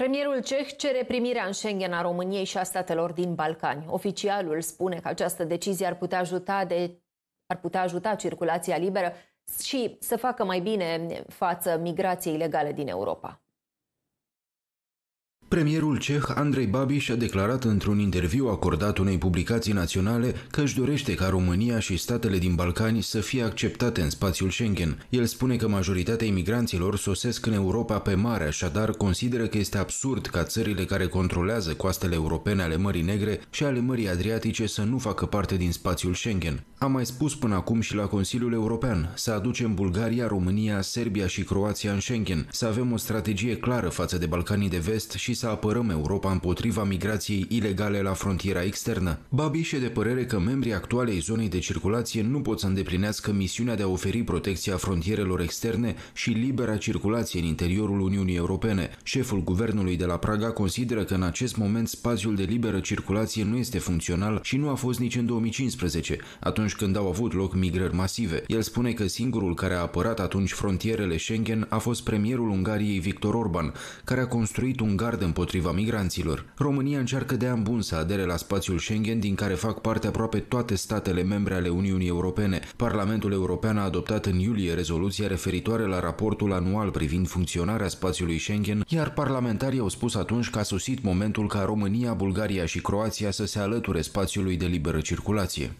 Premierul ceh cere primirea în Schengen a României și a statelor din Balcani. Oficialul spune că această decizie ar putea ajuta, de, ar putea ajuta circulația liberă și să facă mai bine față migrației ilegale din Europa. Premierul ceh Andrei Babiš a declarat într-un interviu acordat unei publicații naționale că își dorește ca România și statele din Balcani să fie acceptate în spațiul Schengen. El spune că majoritatea imigranților sosesc în Europa pe mare, așadar consideră că este absurd ca țările care controlează coastele europene ale Mării Negre și ale Mării Adriatice să nu facă parte din spațiul Schengen. Am mai spus până acum și la Consiliul European să aducem Bulgaria, România, Serbia și Croația în Schengen, să avem o strategie clară față de Balcanii de Vest și să apărăm Europa împotriva migrației ilegale la frontiera externă. Babiș șe de părere că membrii actualei zonei de circulație nu pot să îndeplinească misiunea de a oferi protecția frontierelor externe și libera circulație în interiorul Uniunii Europene. Șeful guvernului de la Praga consideră că în acest moment spațiul de liberă circulație nu este funcțional și nu a fost nici în 2015, atunci când au avut loc migrări masive. El spune că singurul care a apărat atunci frontierele Schengen a fost premierul Ungariei Victor Orban, care a construit un gard împotriva migranților. România încearcă de ani bun să adere la spațiul Schengen, din care fac parte aproape toate statele membre ale Uniunii Europene. Parlamentul European a adoptat în iulie rezoluția referitoare la raportul anual privind funcționarea spațiului Schengen, iar parlamentarii au spus atunci că a sosit momentul ca România, Bulgaria și Croația să se alăture spațiului de liberă circulație.